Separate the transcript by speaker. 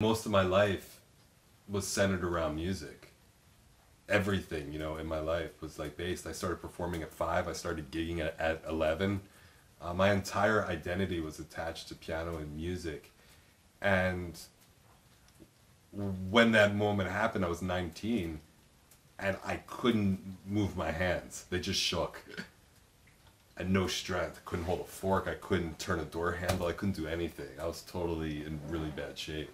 Speaker 1: most of my life was centered around music. Everything, you know, in my life was like based. I started performing at five. I started gigging at, at 11. Uh, my entire identity was attached to piano and music. And when that moment happened, I was 19 and I couldn't move my hands. They just shook. And no strength. I couldn't hold a fork. I couldn't turn a door handle. I couldn't do anything. I was totally in really bad shape.